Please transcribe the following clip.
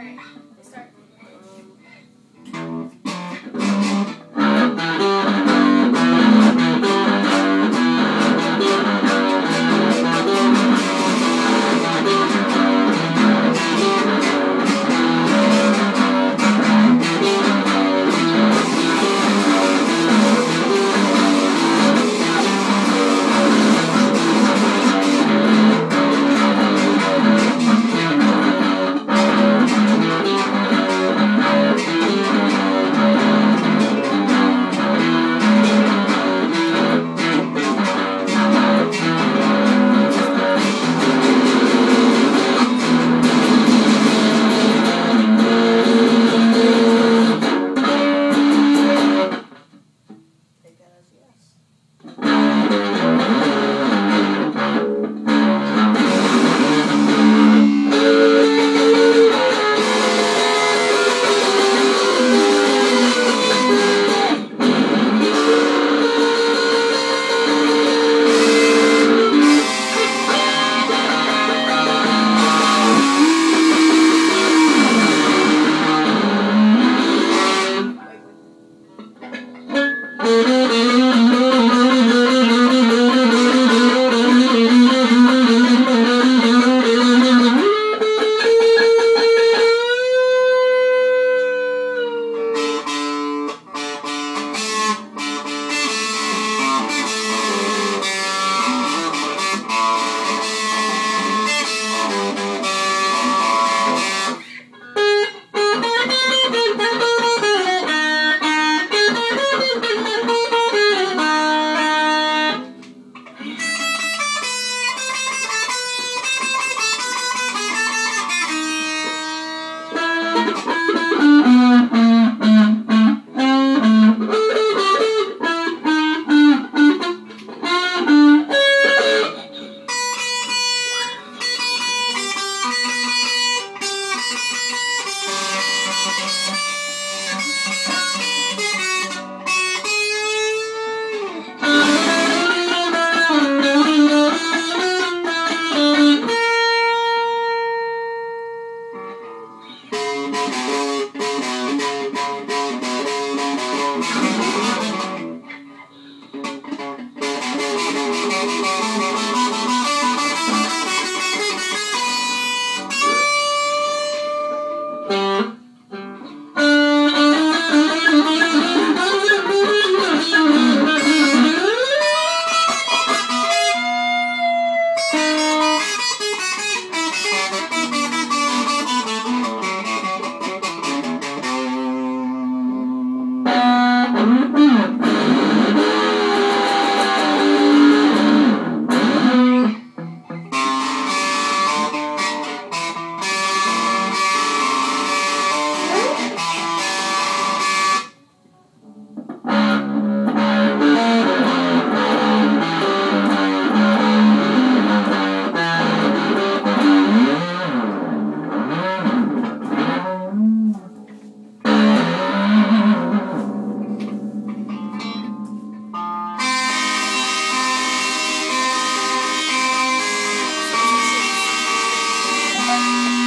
Right. you